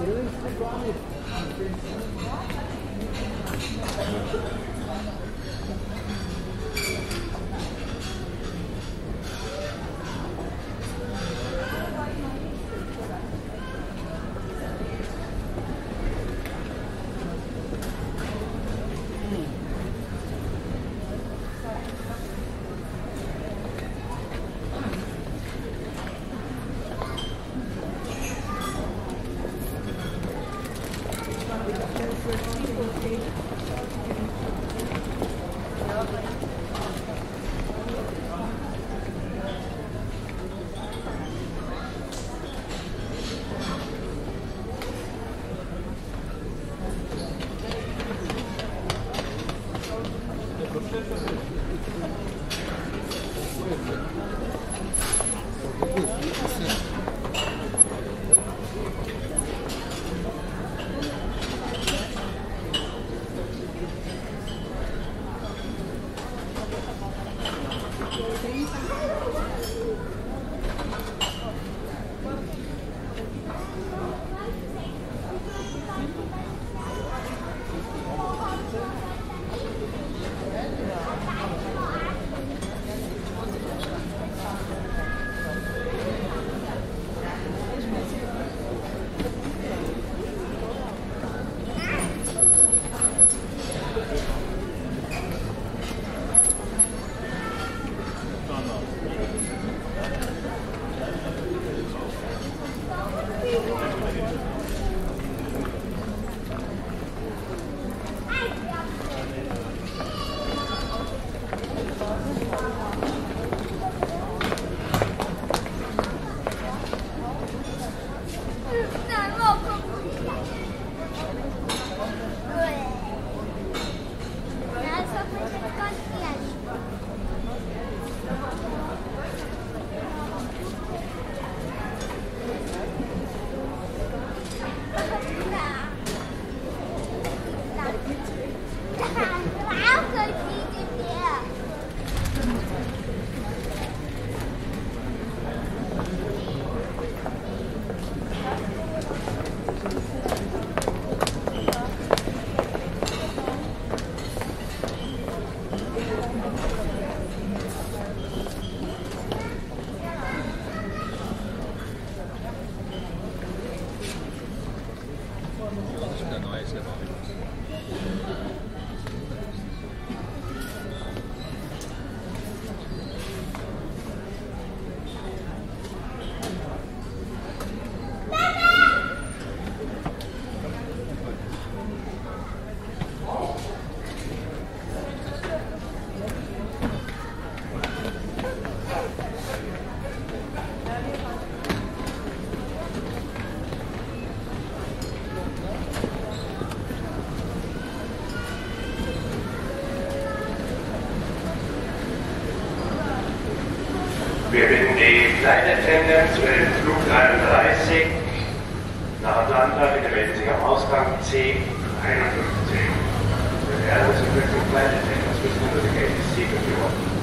Thank you. Wir bitten die Flight Attendants für den Flug 33 nach Atlanta, bitte melden Sie am Ausgang C51. The Airbus and Flight Attendants müssen unter the gate C51. Thank